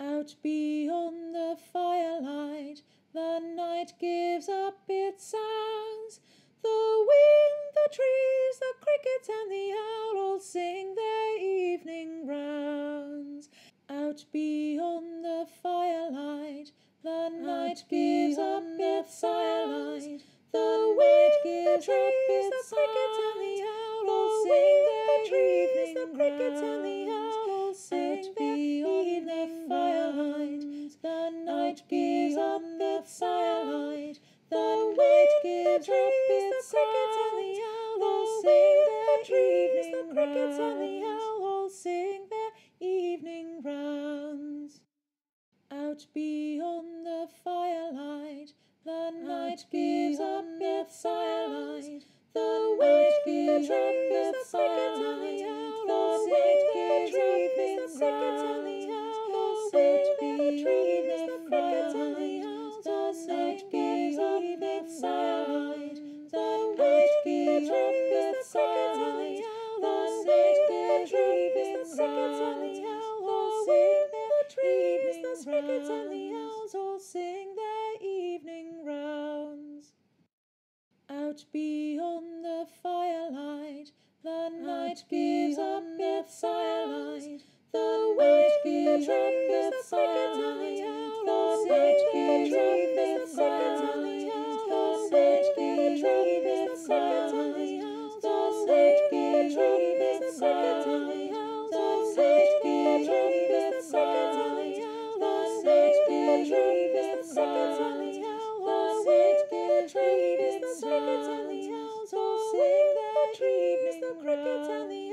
Out beyond the firelight, the night gives up its sounds. The wind, the trees, the crickets, and the owl all sing their evening rounds. Out beyond the firelight, the night gives up its silence. The wind, the trees, the crickets, and the owl all sing their evening the The night gives up its silence. The wind gives up its crickets and the owl all sing their evening the crickets and the owl all sing their evening rounds. Out beyond the firelight, the night gives up its silence. The wind gives up its silence. The wind gives up its silence. Out beyond the firelight, the night gives up its silence. The wind gives up its silence. The night gives up its silence. The wind up its silence. The night gives up its silence. The night gives up its silence. Silence. The owls all sing their evenings. The crickets and the owls all sing